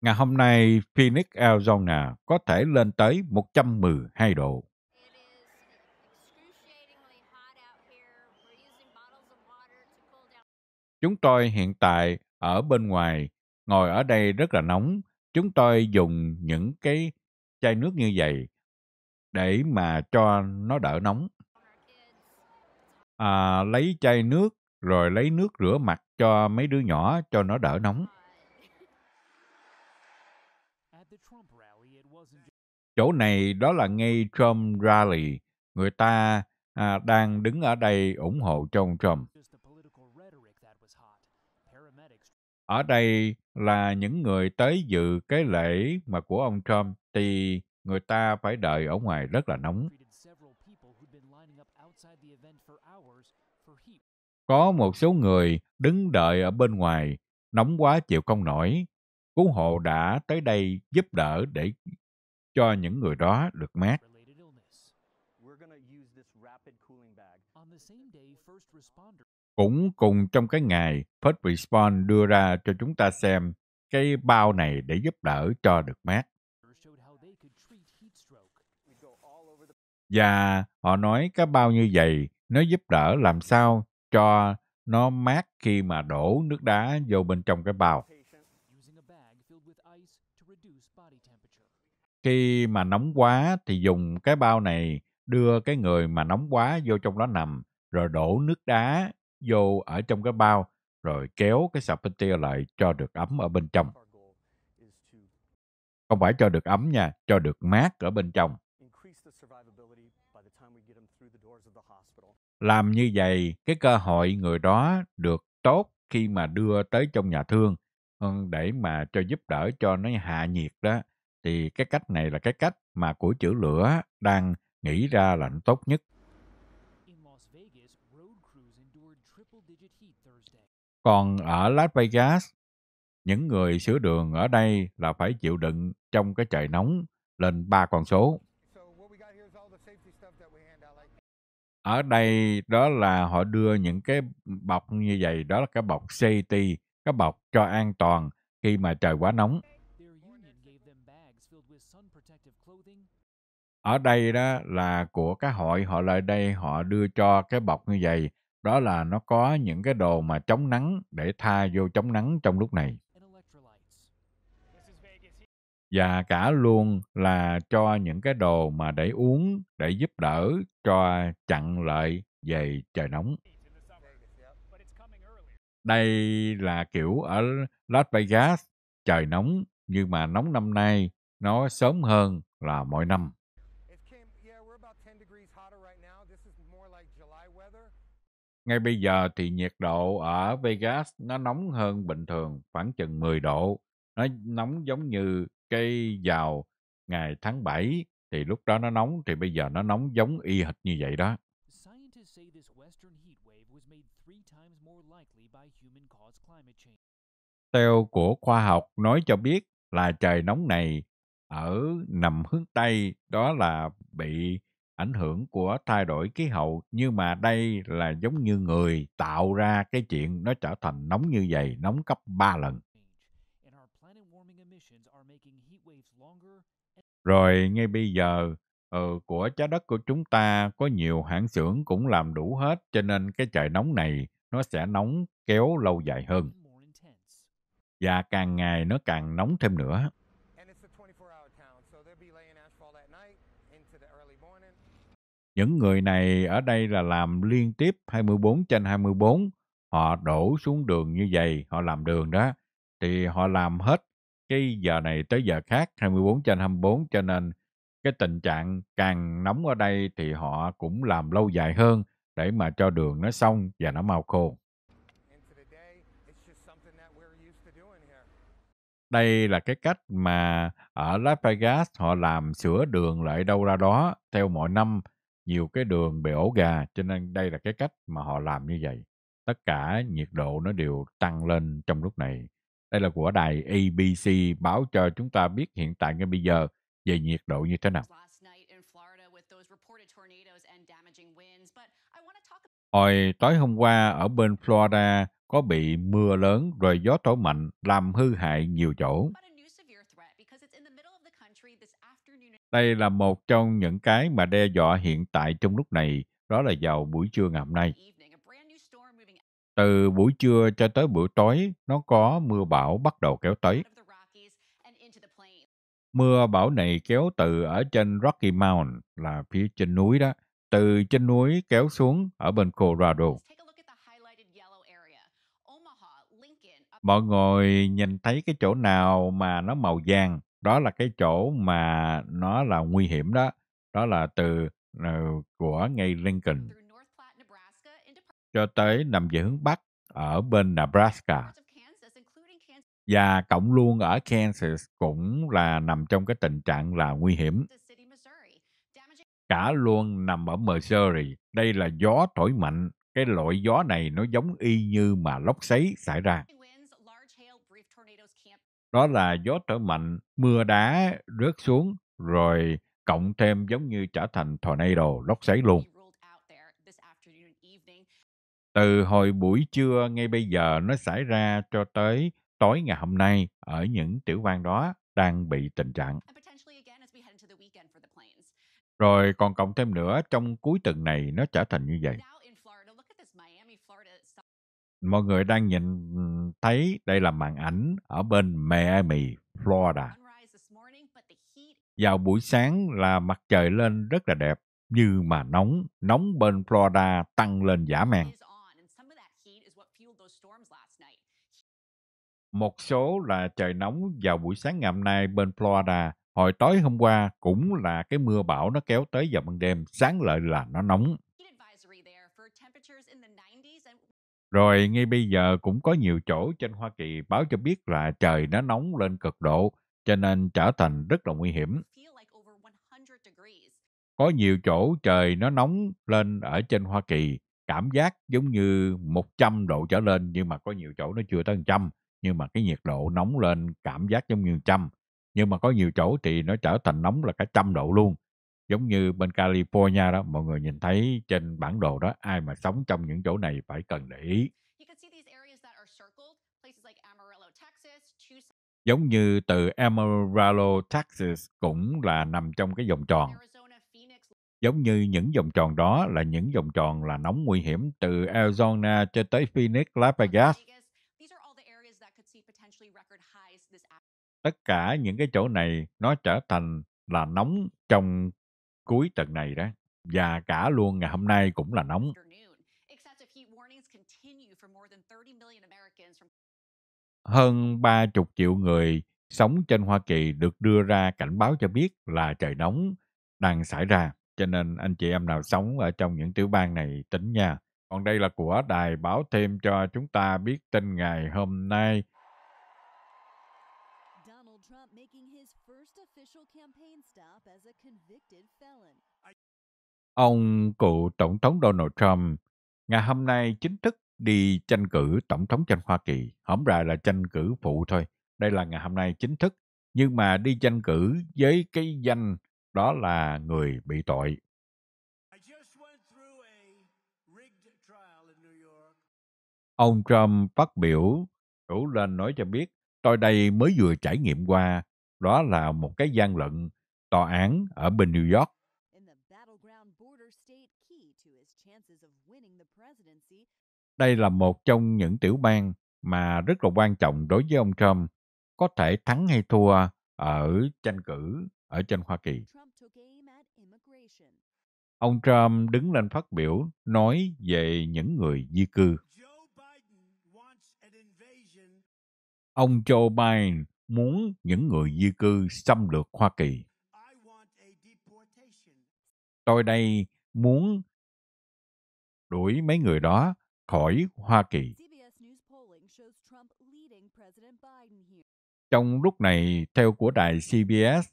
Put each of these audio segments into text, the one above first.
Ngày hôm nay, Phoenix, Arizona có thể lên tới 112 độ. Chúng tôi hiện tại ở bên ngoài, ngồi ở đây rất là nóng. Chúng tôi dùng những cái chai nước như vậy để mà cho nó đỡ nóng. À, lấy chai nước rồi lấy nước rửa mặt cho mấy đứa nhỏ cho nó đỡ nóng. Chỗ này đó là ngay Trump Rally. Người ta à, đang đứng ở đây ủng hộ cho ông Trump. Ở đây là những người tới dự cái lễ mà của ông Trump thì người ta phải đợi ở ngoài rất là nóng. Có một số người đứng đợi ở bên ngoài, nóng quá chịu không nổi. Cứu hộ đã tới đây giúp đỡ để cho những người đó được mát. Cũng cùng trong cái ngày, First Response đưa ra cho chúng ta xem cái bao này để giúp đỡ cho được mát. Và họ nói cái bao như vậy nó giúp đỡ làm sao cho nó mát khi mà đổ nước đá vô bên trong cái bao. Khi mà nóng quá thì dùng cái bao này đưa cái người mà nóng quá vô trong đó nằm rồi đổ nước đá vô ở trong cái bao rồi kéo cái sạp tia lại cho được ấm ở bên trong. Không phải cho được ấm nha, cho được mát ở bên trong. Làm như vậy, cái cơ hội người đó được tốt khi mà đưa tới trong nhà thương để mà cho giúp đỡ cho nó hạ nhiệt đó. Thì cái cách này là cái cách mà của chữa lửa đang nghĩ ra là nó tốt nhất. Còn ở Las Vegas, những người sửa đường ở đây là phải chịu đựng trong cái trời nóng lên ba con số. Ở đây đó là họ đưa những cái bọc như vậy, đó là cái bọc safety, cái bọc cho an toàn khi mà trời quá nóng. Ở đây đó là của cái hội, họ lại đây họ đưa cho cái bọc như vậy. Đó là nó có những cái đồ mà chống nắng để tha vô chống nắng trong lúc này. và cả luôn là cho những cái đồ mà để uống, để giúp đỡ cho chặn lại về trời nóng. Đây là kiểu ở Las Vegas, trời nóng, nhưng mà nóng năm nay nó sớm hơn là mọi năm. Ngay bây giờ thì nhiệt độ ở Vegas nó nóng hơn bình thường khoảng chừng 10 độ. Nó nóng giống như cái vào ngày tháng 7 thì lúc đó nó nóng thì bây giờ nó nóng giống y hệt như vậy đó. Theo của khoa học nói cho biết là trời nóng này ở nằm hướng Tây đó là bị ảnh hưởng của thay đổi khí hậu nhưng mà đây là giống như người tạo ra cái chuyện nó trở thành nóng như vậy, nóng gấp 3 lần. Rồi ngay bây giờ ừ, của trái đất của chúng ta có nhiều hãng xưởng cũng làm đủ hết cho nên cái trời nóng này nó sẽ nóng kéo lâu dài hơn và càng ngày nó càng nóng thêm nữa. Những người này ở đây là làm liên tiếp 24 trên 24. Họ đổ xuống đường như vậy, họ làm đường đó. Thì họ làm hết cái giờ này tới giờ khác 24 trên 24 cho nên cái tình trạng càng nóng ở đây thì họ cũng làm lâu dài hơn để mà cho đường nó xong và nó mau khô. Đây là cái cách mà ở Las Vegas họ làm sửa đường lại đâu ra đó theo mọi năm nhiều cái đường bị ổ gà, cho nên đây là cái cách mà họ làm như vậy. Tất cả nhiệt độ nó đều tăng lên trong lúc này. Đây là của đài ABC báo cho chúng ta biết hiện tại ngay bây giờ về nhiệt độ như thế nào. Hồi tối hôm qua ở bên Florida có bị mưa lớn rồi gió thổi mạnh, làm hư hại nhiều chỗ. about a new severe đây là một trong những cái mà đe dọa hiện tại trong lúc này, đó là vào buổi trưa ngày hôm nay. Từ buổi trưa cho tới buổi tối, nó có mưa bão bắt đầu kéo tới. Mưa bão này kéo từ ở trên Rocky Mountain là phía trên núi đó, từ trên núi kéo xuống ở bên Colorado. Mọi người nhìn thấy cái chỗ nào mà nó màu vàng, đó là cái chỗ mà nó là nguy hiểm đó. Đó là từ ờ, của ngay Lincoln cho tới nằm về hướng Bắc ở bên Nebraska. Và cộng luôn ở Kansas cũng là nằm trong cái tình trạng là nguy hiểm. Cả luôn nằm ở Missouri. Đây là gió thổi mạnh. Cái loại gió này nó giống y như mà lốc xoáy xảy ra. Đó là gió trở mạnh, mưa đá rớt xuống, rồi cộng thêm giống như trở thành tornado, lốc xoáy luôn. Từ hồi buổi trưa ngay bây giờ nó xảy ra cho tới tối ngày hôm nay ở những tiểu bang đó đang bị tình trạng. Rồi còn cộng thêm nữa trong cuối tuần này nó trở thành như vậy. Now in Florida, look at this Miami, Florida. sun- Mọi người đang nhìn thấy đây là màn ảnh ở bên Miami, Florida. Vào buổi sáng là mặt trời lên rất là đẹp, như mà nóng, nóng bên Florida tăng lên dã man. Một số là trời nóng vào buổi sáng ngày hôm nay bên Florida. Hồi tối hôm qua cũng là cái mưa bão nó kéo tới vào ban đêm, sáng lại là nó nóng. Rồi ngay bây giờ cũng có nhiều chỗ trên Hoa Kỳ báo cho biết là trời nó nóng lên cực độ, cho nên trở thành rất là nguy hiểm. Có nhiều chỗ trời nó nóng lên ở trên Hoa Kỳ, cảm giác giống như 100 độ trở lên, nhưng mà có nhiều chỗ nó chưa tới 100, nhưng mà cái nhiệt độ nóng lên cảm giác giống như 100. Nhưng mà có nhiều chỗ thì nó trở thành nóng là cả trăm độ luôn. Giống như bên California đó, mọi người nhìn thấy trên bản đồ đó, ai mà sống trong những chỗ này phải cần để ý. Giống như từ Amarillo, Texas cũng là nằm trong cái vòng tròn. Giống như những vòng tròn đó là những vòng tròn là nóng nguy hiểm từ Arizona cho tới Phoenix, Las Vegas. Tất cả những cái chỗ này nó trở thành là nóng trong cuối tuần này đó. Và cả luôn ngày hôm nay cũng là nóng. afternoon. Excessive heat warnings continue for more than 30 million Americans from Hơn 30 triệu người sống trên Hoa Kỳ được đưa ra cảnh báo cho biết là trời nóng đang xảy ra. Cho nên anh chị em nào sống ở trong những tiểu bang này tính nha. Còn đây là của đài báo thêm cho chúng ta biết tin ngày hôm nay. Ông cựu Tổng thống Donald Trump ngày hôm nay chính thức đi tranh cử Tổng thống trên Hoa Kỳ. Hổng ra là tranh cử phụ thôi. Đây là ngày hôm nay chính thức. Nhưng mà đi tranh cử với cái danh đó là người bị tội. Ông Trump phát biểu đủ lên nói cho biết tôi đây mới vừa trải nghiệm qua đó là một cái gian lận tòa án ở bên New York. Đây là một trong những tiểu bang mà rất là quan trọng đối với ông Trump có thể thắng hay thua ở tranh cử ở trên Hoa Kỳ. Ông Trump đứng lên phát biểu nói về những người di cư. Ông Joe Biden muốn những người di cư xâm lược Hoa Kỳ. Tôi đây muốn đuổi mấy người đó khỏi Hoa Kỳ. Trong lúc này, theo của đài CBS,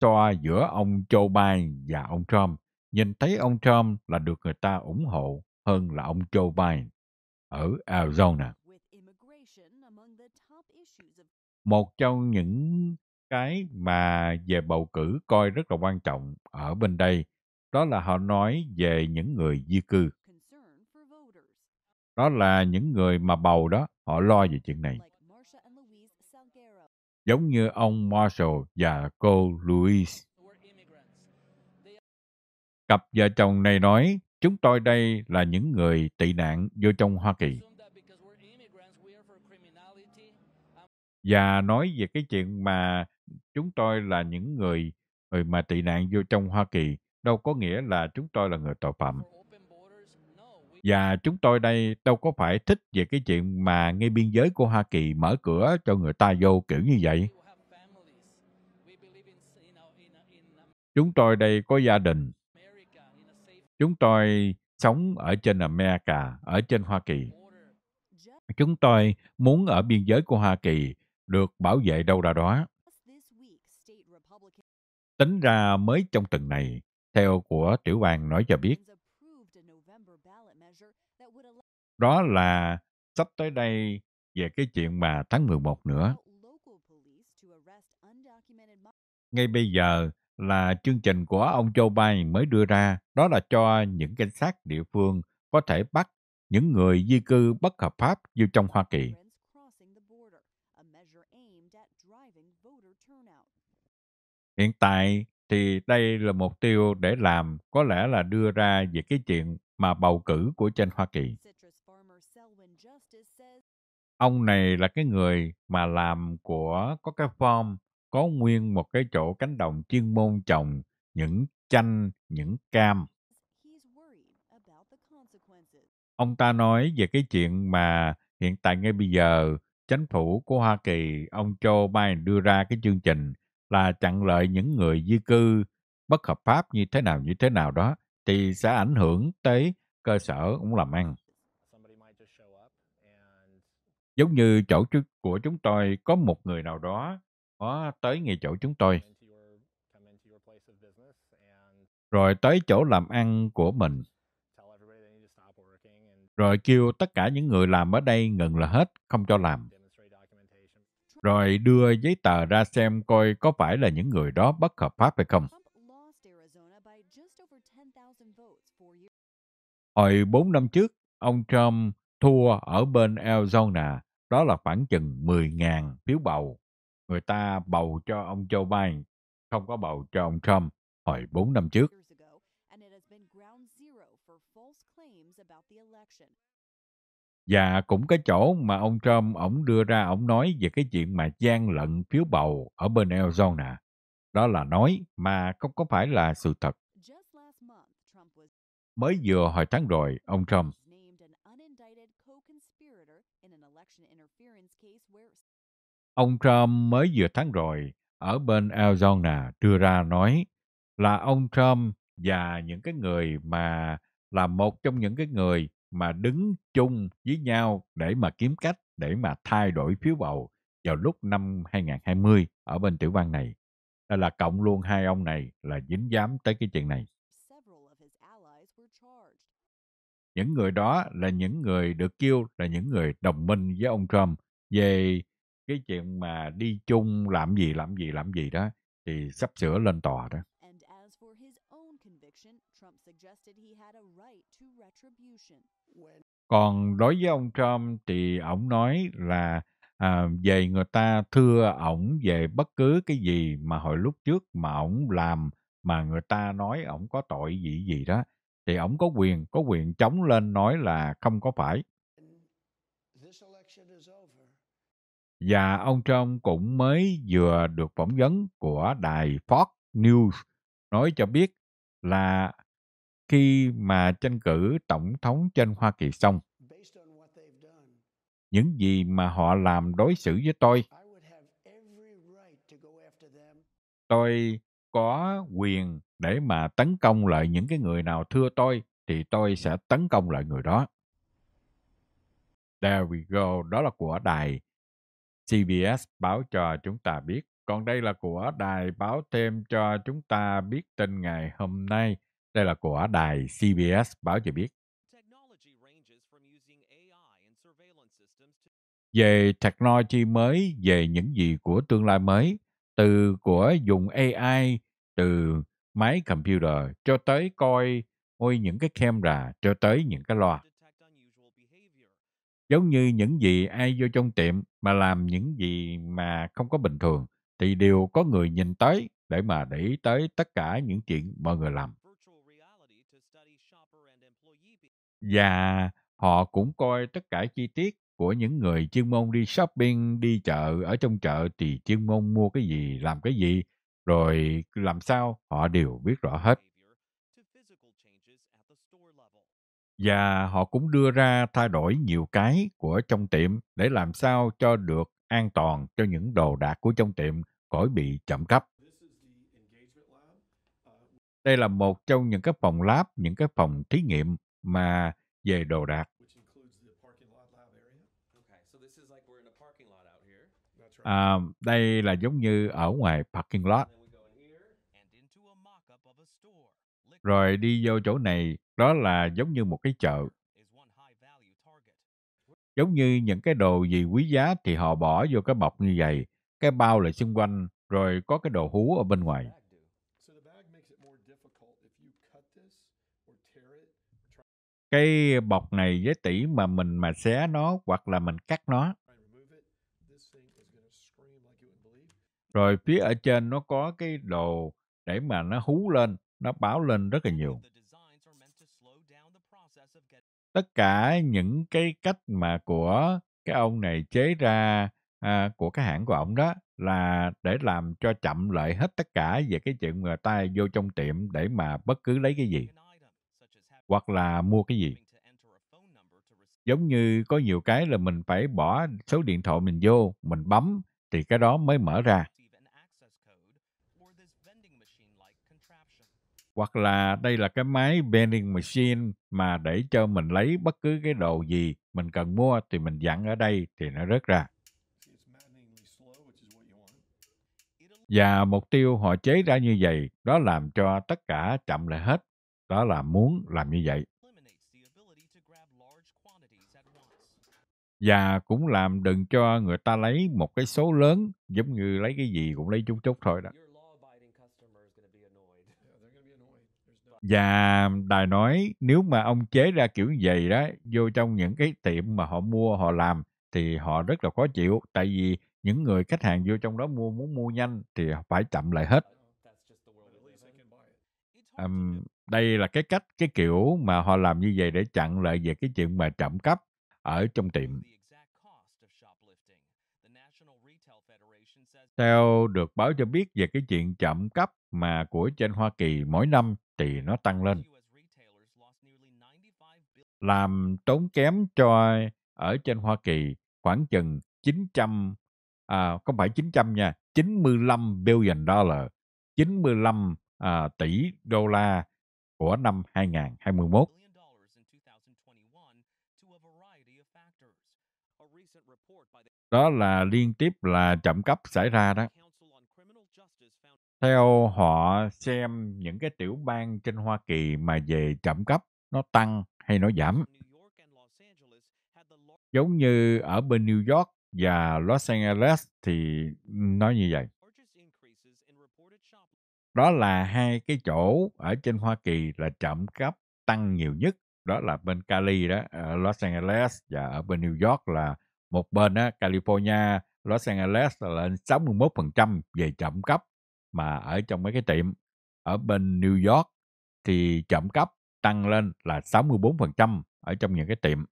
so giữa ông Joe Biden và ông Trump, nhìn thấy ông Trump là được người ta ủng hộ hơn là ông Joe Biden ở Arizona. Một trong những cái mà về bầu cử coi rất là quan trọng ở bên đây, đó là họ nói về những người di cư. Đó là những người mà bầu đó, họ lo về chuyện này. Giống như ông Marshall và cô Louise. Cặp vợ chồng này nói, chúng tôi đây là những người tị nạn vô trong Hoa Kỳ. Và nói về cái chuyện mà chúng tôi là những người người mà tị nạn vô trong Hoa Kỳ đâu có nghĩa là chúng tôi là người tội phạm. Và chúng tôi đây đâu có phải thích về cái chuyện mà ngay biên giới của Hoa Kỳ mở cửa cho người ta vô kiểu như vậy. Chúng tôi đây có gia đình. Chúng tôi sống ở trên America, ở trên Hoa Kỳ. Chúng tôi muốn ở biên giới của Hoa Kỳ được bảo vệ đâu ra đó. Tính ra mới trong tuần này, theo của tiểu bang nói cho biết, đó là sắp tới đây về cái chuyện mà tháng 11 nữa. Ngay bây giờ là chương trình của ông Joe Biden mới đưa ra, đó là cho những cảnh sát địa phương có thể bắt những người di cư bất hợp pháp vô trong Hoa Kỳ. Hiện tại thì đây là mục tiêu để làm có lẽ là đưa ra về cái chuyện mà bầu cử của trên Hoa Kỳ. Ông này là cái người mà làm của có cái form có nguyên một cái chỗ cánh đồng chuyên môn trồng những chanh, những cam. Ông ta nói về cái chuyện mà hiện tại ngay bây giờ chính phủ của Hoa Kỳ, ông Joe Biden đưa ra cái chương trình là chặn lợi những người di cư bất hợp pháp như thế nào như thế nào đó thì sẽ ảnh hưởng tới cơ sở ông làm ăn. Giống như chỗ của chúng tôi có một người nào đó có tới ngay chỗ chúng tôi. Rồi tới chỗ làm ăn của mình. Rồi kêu tất cả những người làm ở đây ngừng là hết, không cho làm. Rồi đưa giấy tờ ra xem coi có phải là những người đó bất hợp pháp hay không. Hồi 4 năm trước, ông Trump thua ở bên Arizona, đó là khoảng chừng 10.000 phiếu bầu. Người ta bầu cho ông Joe Biden, không có bầu cho ông Trump hồi 4 năm trước. Và cũng cái chỗ mà ông Trump ổng đưa ra ổng nói về cái chuyện mà gian lận phiếu bầu ở bên Arizona. Đó là nói mà không có phải là sự thật. Mới vừa hồi tháng rồi, ông Trump Ông Trump mới vừa tháng rồi ở bên Arizona đưa ra nói là ông Trump và những cái người mà là một trong những cái người mà đứng chung với nhau để mà kiếm cách để mà thay đổi phiếu bầu vào lúc năm 2020 ở bên tiểu bang này. Đó là cộng luôn hai ông này là dính dám tới cái chuyện này. Những người đó là những người được kêu là những người đồng minh với ông Trump về cái chuyện mà đi chung làm gì làm gì làm gì đó thì sắp sửa lên tòa đó. Còn đối với ông Trump thì ông nói là à, về người ta thưa ổng về bất cứ cái gì mà hồi lúc trước mà ổng làm mà người ta nói ổng có tội gì gì đó thì ổng có quyền có quyền chống lên nói là không có phải. Và ông Trump cũng mới vừa được phỏng vấn của đài Fox News nói cho biết là khi mà tranh cử tổng thống trên Hoa Kỳ xong, những gì mà họ làm đối xử với tôi, tôi có quyền để mà tấn công lại những cái người nào thưa tôi thì tôi sẽ tấn công lại người đó. There we go, đó là của đài CBS báo cho chúng ta biết. Còn đây là của đài báo thêm cho chúng ta biết tin ngày hôm nay. Đây là của đài CBS báo cho biết. Về technology mới, về những gì của tương lai mới, từ của dùng AI, từ máy computer cho tới coi ôi những cái camera cho tới những cái loa giống như những gì ai vô trong tiệm mà làm những gì mà không có bình thường thì đều có người nhìn tới để mà để ý tới tất cả những chuyện mọi người làm. Và họ cũng coi tất cả chi tiết của những người chuyên môn đi shopping, đi chợ, ở trong chợ thì chuyên môn mua cái gì, làm cái gì, rồi làm sao, họ đều biết rõ hết. Và họ cũng đưa ra thay đổi nhiều cái của trong tiệm để làm sao cho được an toàn cho những đồ đạc của trong tiệm khỏi bị trộm cắp. Đây là một trong những cái phòng lab, những cái phòng thí nghiệm mà về đồ đạc. À, đây là giống như ở ngoài parking lot. Rồi đi vô chỗ này, đó là giống như một cái chợ. Giống như những cái đồ gì quý giá thì họ bỏ vô cái bọc như vậy, cái bao lại xung quanh, rồi có cái đồ hú ở bên ngoài. Cái bọc này với tỷ mà mình mà xé nó hoặc là mình cắt nó. Rồi phía ở trên nó có cái đồ để mà nó hú lên, nó báo lên rất là nhiều. Tất cả những cái cách mà của cái ông này chế ra à, của cái hãng của ông đó là để làm cho chậm lại hết tất cả về cái chuyện người ta vô trong tiệm để mà bất cứ lấy cái gì hoặc là mua cái gì. Giống như có nhiều cái là mình phải bỏ số điện thoại mình vô, mình bấm thì cái đó mới mở ra. Hoặc là đây là cái máy vending machine mà để cho mình lấy bất cứ cái đồ gì mình cần mua thì mình dặn ở đây thì nó rớt ra. Và mục tiêu họ chế ra như vậy, đó làm cho tất cả chậm lại hết. Đó là muốn làm như vậy. Và cũng làm đừng cho người ta lấy một cái số lớn, giống như lấy cái gì cũng lấy chút chút thôi đó. Và đài nói nếu mà ông chế ra kiểu như vậy đó, vô trong những cái tiệm mà họ mua, họ làm thì họ rất là khó chịu. Tại vì những người khách hàng vô trong đó mua muốn mua nhanh thì phải chậm lại hết. um, đây là cái cách, cái kiểu mà họ làm như vậy để chặn lại về cái chuyện mà trộm cắp ở trong tiệm. Theo được báo cho biết về cái chuyện trộm cắp mà của trên Hoa Kỳ mỗi năm tỷ nó tăng lên. Làm tốn kém cho ở trên Hoa Kỳ khoảng chừng 900, à, không phải 900 nha, 95 billion dollar, 95 à, tỷ đô la của năm 2021. Đó là liên tiếp là trộm cắp xảy ra đó. Theo họ xem những cái tiểu bang trên Hoa Kỳ mà về trộm cắp nó tăng hay nó giảm. Giống như ở bên New York và Los Angeles thì nói như vậy. Đó là hai cái chỗ ở trên Hoa Kỳ là trộm cắp tăng nhiều nhất. Đó là bên Cali đó, ở Los Angeles và ở bên New York là một bên á, California, Los Angeles là lên 61% về trộm cắp mà ở trong mấy cái tiệm. Ở bên New York thì trộm cắp tăng lên là 64% ở trong những cái tiệm.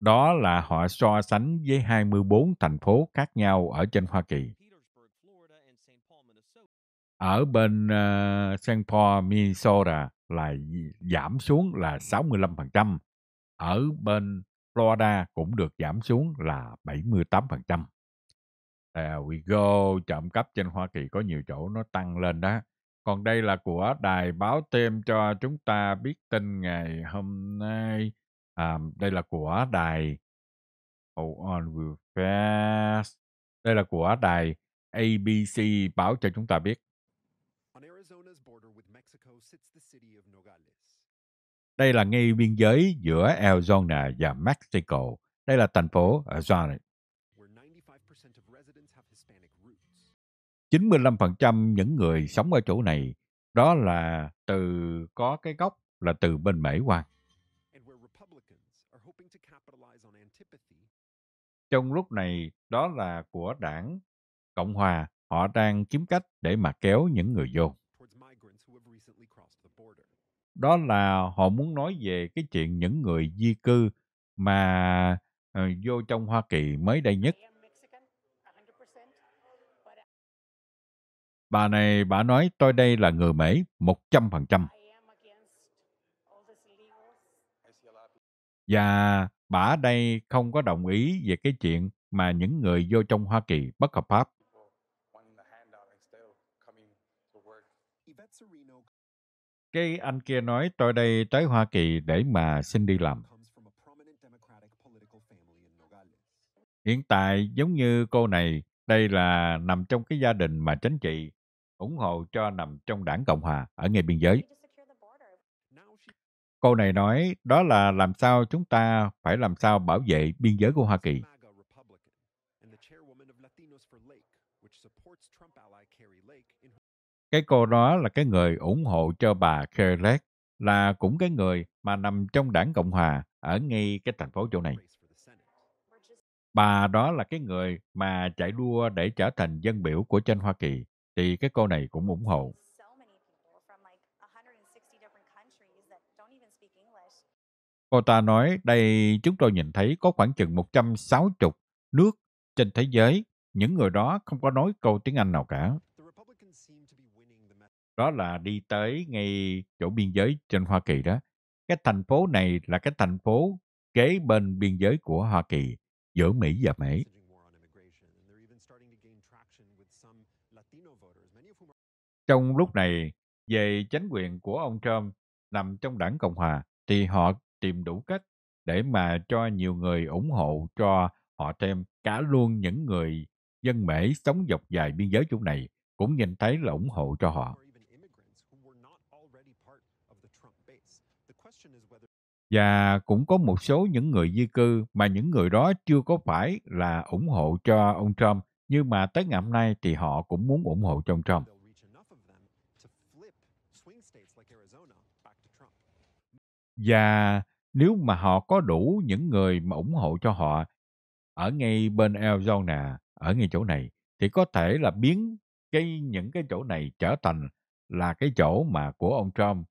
Đó là họ so sánh với 24 thành phố khác nhau ở trên Hoa Kỳ. Ở bên uh, St. Paul, Minnesota là giảm xuống là 65%. Ở bên Florida cũng được giảm xuống là 78%. There we go, trộm cắp trên Hoa Kỳ có nhiều chỗ nó tăng lên đó. Còn đây là của đài báo thêm cho chúng ta biết tin ngày hôm nay. À, đây là của đài Hold on real fast. Đây là của đài ABC báo cho chúng ta biết. Đây là ngay biên giới giữa Arizona và Mexico. Đây là thành phố Arizona. 95% những người sống ở chỗ này đó là từ có cái gốc là từ bên Mễ qua. Trong lúc này đó là của đảng Cộng Hòa, họ đang kiếm cách để mà kéo những người vô. đó là họ muốn nói về cái chuyện những người di cư mà ờ, vô trong Hoa Kỳ mới đây nhất. Bà này, bà nói tôi đây là người Mỹ 100%. Và bà đây không có đồng ý về cái chuyện mà những người vô trong Hoa Kỳ bất hợp pháp. Cái anh kia nói tôi đây tới Hoa Kỳ để mà xin đi làm. Hiện tại giống như cô này, đây là nằm trong cái gia đình mà chính trị ủng hộ cho nằm trong đảng Cộng Hòa ở ngay biên giới. Cô này nói đó là làm sao chúng ta phải làm sao bảo vệ biên giới của Hoa Kỳ. Cái cô đó là cái người ủng hộ cho bà Kerry Lake, là cũng cái người mà nằm trong đảng Cộng Hòa ở ngay cái thành phố chỗ này. Bà đó là cái người mà chạy đua để trở thành dân biểu của trên Hoa Kỳ, thì cái cô này cũng ủng hộ. Cô ta nói đây chúng tôi nhìn thấy có khoảng chừng 160 nước trên thế giới, những người đó không có nói câu tiếng Anh nào cả. Đó là đi tới ngay chỗ biên giới trên Hoa Kỳ đó. Cái thành phố này là cái thành phố kế bên biên giới của Hoa Kỳ giữa Mỹ và Mỹ. Trong lúc này, về chính quyền của ông Trump nằm trong đảng Cộng Hòa, thì họ tìm đủ cách để mà cho nhiều người ủng hộ cho họ thêm cả luôn những người dân Mỹ sống dọc dài biên giới chỗ này cũng nhìn thấy là ủng hộ cho họ. Và cũng có một số những người di cư mà những người đó chưa có phải là ủng hộ cho ông Trump, nhưng mà tới ngày hôm nay thì họ cũng muốn ủng hộ cho ông Trump. Và nếu mà họ có đủ những người mà ủng hộ cho họ ở ngay bên Arizona, ở ngay chỗ này, thì có thể là biến cái những cái chỗ này trở thành là cái chỗ mà của ông Trump.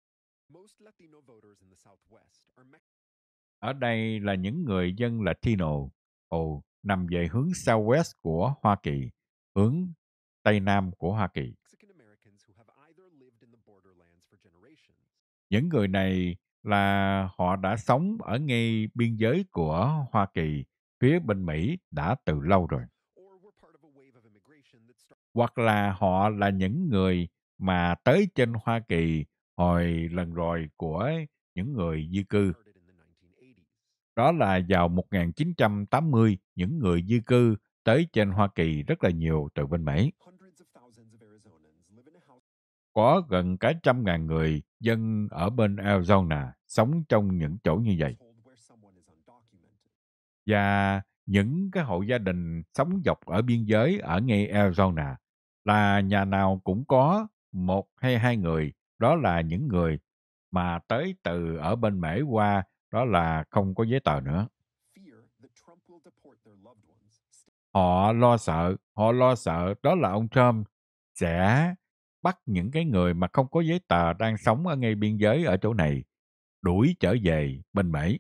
Ở đây là những người dân Latino ồ, nằm về hướng Southwest của Hoa Kỳ, hướng Tây Nam của Hoa Kỳ. Những người này là họ đã sống ở ngay biên giới của Hoa Kỳ phía bên Mỹ đã từ lâu rồi. Hoặc là họ là những người mà tới trên Hoa Kỳ hồi lần rồi của những người di cư. Đó là vào 1980, những người di cư tới trên Hoa Kỳ rất là nhiều từ bên Mỹ. Có gần cả trăm ngàn người dân ở bên Arizona sống trong những chỗ như vậy. Và những cái hộ gia đình sống dọc ở biên giới ở ngay Arizona là nhà nào cũng có một hay hai người, đó là những người mà tới từ ở bên Mễ qua, đó là không có giấy tờ nữa. Họ lo sợ, họ lo sợ đó là ông Trump sẽ bắt những cái người mà không có giấy tờ đang sống ở ngay biên giới ở chỗ này đuổi trở về bên Mỹ.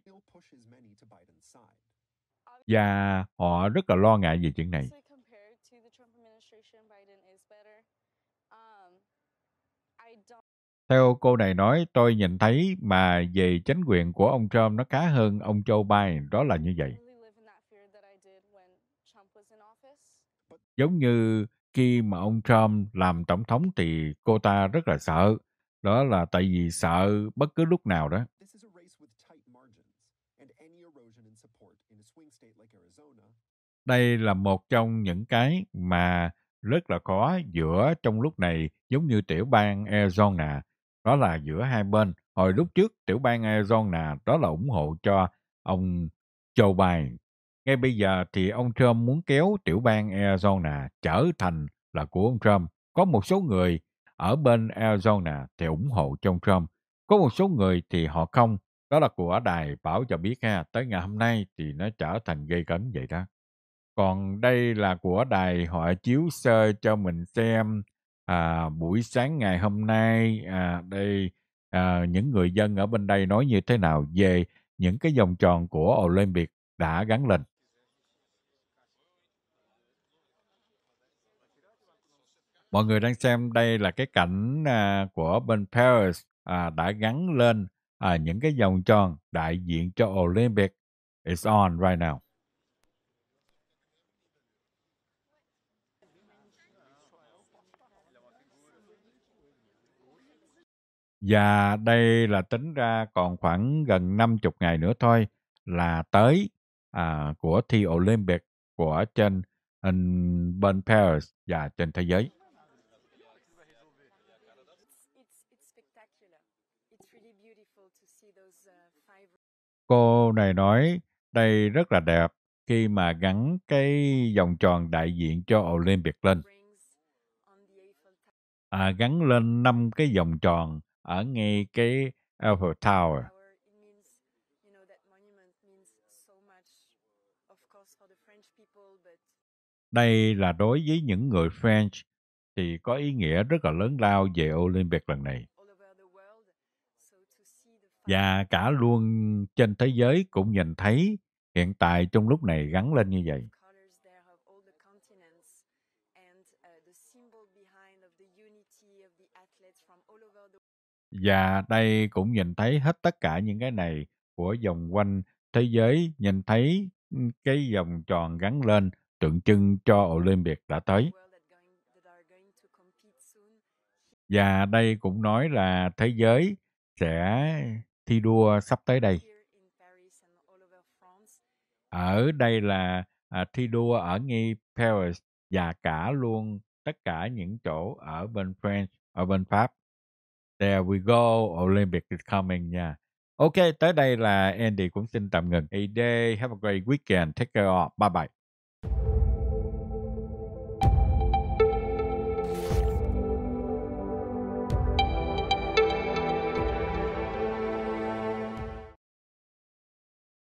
Và họ rất là lo ngại về chuyện này. Theo cô này nói, tôi nhìn thấy mà về chính quyền của ông Trump nó khá hơn ông Joe Biden, đó là như vậy. Giống như khi mà ông Trump làm tổng thống thì cô ta rất là sợ. Đó là tại vì sợ bất cứ lúc nào đó. Đây là một trong những cái mà rất là khó giữa trong lúc này giống như tiểu bang Arizona. Đó là giữa hai bên. Hồi lúc trước tiểu bang Arizona đó là ủng hộ cho ông Joe Biden. Ngay bây giờ thì ông Trump muốn kéo tiểu bang Arizona trở thành là của ông Trump. Có một số người ở bên Arizona thì ủng hộ cho ông Trump. Có một số người thì họ không. Đó là của đài bảo cho biết ha. Tới ngày hôm nay thì nó trở thành gây cấn vậy đó. Còn đây là của đài họ chiếu sơ cho mình xem à, buổi sáng ngày hôm nay. À, đây à, những người dân ở bên đây nói như thế nào về những cái vòng tròn của Olympic đã gắn lên. Mọi người đang xem đây là cái cảnh à, của bên Paris à, đã gắn lên à, những cái vòng tròn đại diện cho Olympic. It's on right now. Và đây là tính ra còn khoảng gần 50 ngày nữa thôi là tới à, của thi Olympic của trên bên Paris và trên thế giới. Cô này nói đây rất là đẹp khi mà gắn cái vòng tròn đại diện cho Olympic lên. À, gắn lên năm cái vòng tròn ở ngay cái Eiffel Tower. Đây là đối với những người French thì có ý nghĩa rất là lớn lao về Olympic lần này. Và cả luôn trên thế giới cũng nhìn thấy hiện tại trong lúc này gắn lên như vậy. uh, Và đây cũng nhìn thấy hết tất cả những cái này của vòng quanh thế giới, nhìn thấy ừ, cái vòng tròn gắn lên tượng trưng cho Olympic đã tới. Và đây cũng nói là thế giới sẽ thi đua sắp tới đây. Ở đây là à, thi đua ở ngay Paris và cả luôn tất cả những chỗ ở bên France, ở bên Pháp. There we go, Olympic is coming nha. Ok, tới đây là Andy cũng xin tạm ngừng. A day, have a great weekend, take care, all. bye bye.